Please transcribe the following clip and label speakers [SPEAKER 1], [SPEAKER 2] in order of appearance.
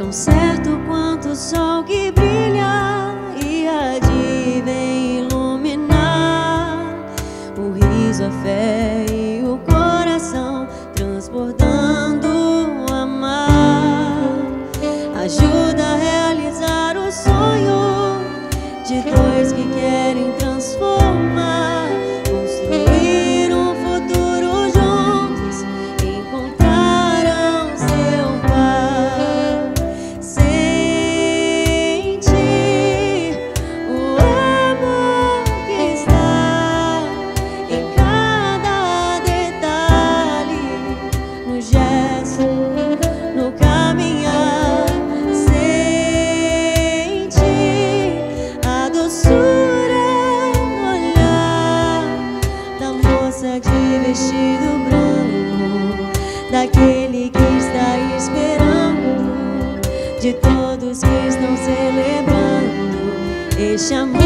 [SPEAKER 1] Tão certo quanto o sol que brilha e há de iluminar o riso, a fé e o coração transbordando o amar. Ajuda a realizar o sonho de dois que querem transformar. De vestido branco, daquele que está esperando, de todos que estão celebrando este amor.